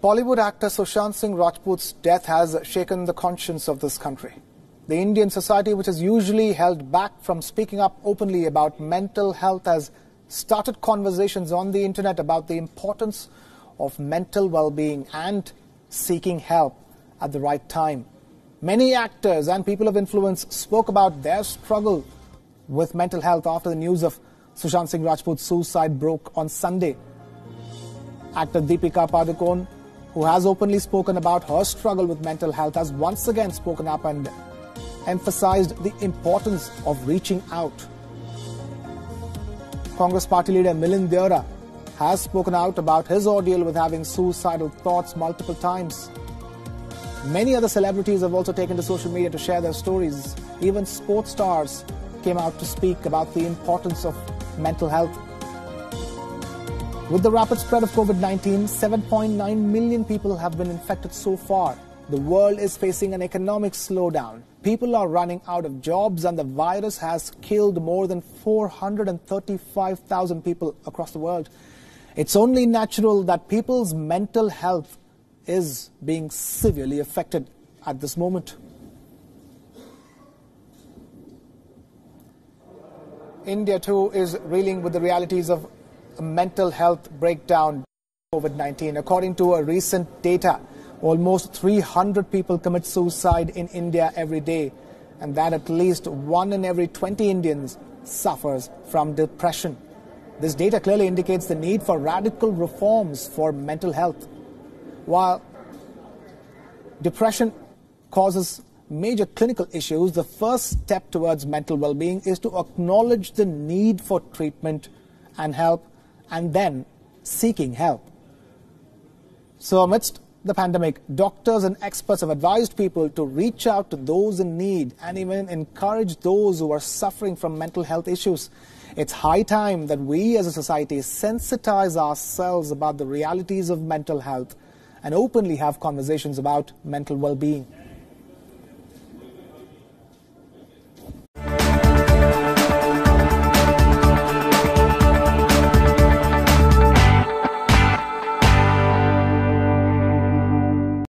Bollywood actor Sushant Singh Rajput's death has shaken the conscience of this country. The Indian society, which is usually held back from speaking up openly about mental health, has started conversations on the internet about the importance of mental well-being and seeking help at the right time. Many actors and people of influence spoke about their struggle with mental health after the news of Sushant Singh Rajput's suicide broke on Sunday. Actor Deepika Padukone who has openly spoken about her struggle with mental health, has once again spoken up and emphasized the importance of reaching out. Congress party leader Milind Deora has spoken out about his ordeal with having suicidal thoughts multiple times. Many other celebrities have also taken to social media to share their stories. Even sports stars came out to speak about the importance of mental health. With the rapid spread of COVID 19, 7.9 million people have been infected so far. The world is facing an economic slowdown. People are running out of jobs, and the virus has killed more than 435,000 people across the world. It's only natural that people's mental health is being severely affected at this moment. India, too, is reeling with the realities of mental health breakdown COVID-19. According to a recent data, almost 300 people commit suicide in India every day, and that at least one in every 20 Indians suffers from depression. This data clearly indicates the need for radical reforms for mental health. While depression causes major clinical issues, the first step towards mental well-being is to acknowledge the need for treatment and help and then seeking help. So amidst the pandemic, doctors and experts have advised people to reach out to those in need and even encourage those who are suffering from mental health issues. It's high time that we as a society sensitize ourselves about the realities of mental health and openly have conversations about mental well-being.